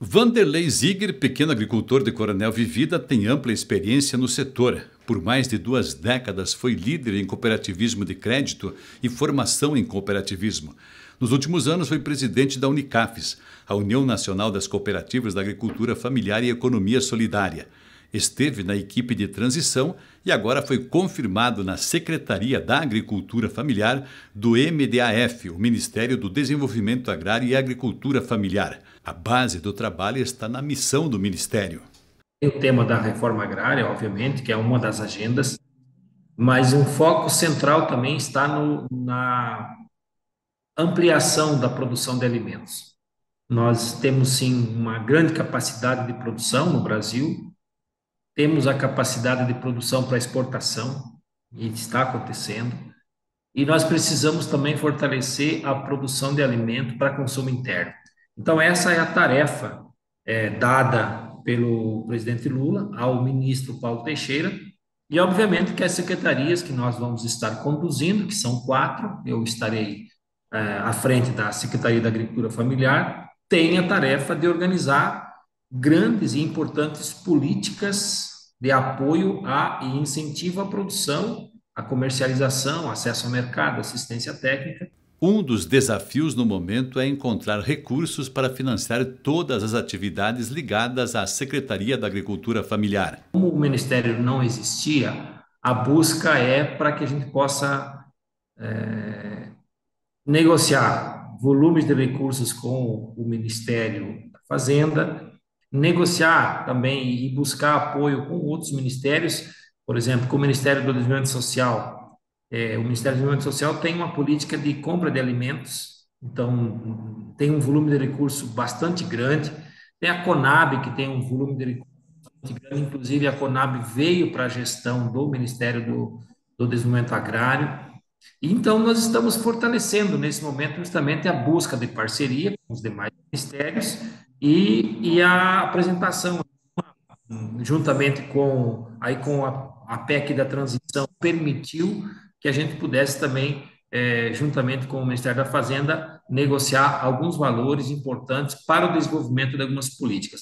Vanderlei Ziger, pequeno agricultor de Coronel Vivida, tem ampla experiência no setor. Por mais de duas décadas foi líder em cooperativismo de crédito e formação em cooperativismo. Nos últimos anos foi presidente da Unicafes, a União Nacional das Cooperativas da Agricultura Familiar e Economia Solidária. Esteve na equipe de transição e agora foi confirmado na Secretaria da Agricultura Familiar do MDAF, o Ministério do Desenvolvimento Agrário e Agricultura Familiar. A base do trabalho está na missão do Ministério. O tema da reforma agrária, obviamente, que é uma das agendas, mas um foco central também está no, na ampliação da produção de alimentos. Nós temos sim uma grande capacidade de produção no Brasil, temos a capacidade de produção para exportação, e está acontecendo, e nós precisamos também fortalecer a produção de alimento para consumo interno. Então, essa é a tarefa é, dada pelo presidente Lula ao ministro Paulo Teixeira, e obviamente que as secretarias que nós vamos estar conduzindo, que são quatro, eu estarei é, à frente da Secretaria da Agricultura Familiar, têm a tarefa de organizar grandes e importantes políticas de apoio a e incentivo à produção, à comercialização, acesso ao mercado, assistência técnica. Um dos desafios no momento é encontrar recursos para financiar todas as atividades ligadas à Secretaria da Agricultura Familiar. Como o Ministério não existia, a busca é para que a gente possa é, negociar volumes de recursos com o Ministério da Fazenda, negociar também e buscar apoio com outros ministérios, por exemplo, com o Ministério do Desenvolvimento Social. É, o Ministério do Desenvolvimento Social tem uma política de compra de alimentos, então tem um volume de recurso bastante grande. Tem a Conab, que tem um volume de recurso bastante grande, inclusive a Conab veio para a gestão do Ministério do, do Desenvolvimento Agrário. Então, nós estamos fortalecendo nesse momento justamente a busca de parceria com os demais ministérios e, e a apresentação, juntamente com, aí com a, a PEC da transição, permitiu que a gente pudesse também, é, juntamente com o Ministério da Fazenda, negociar alguns valores importantes para o desenvolvimento de algumas políticas.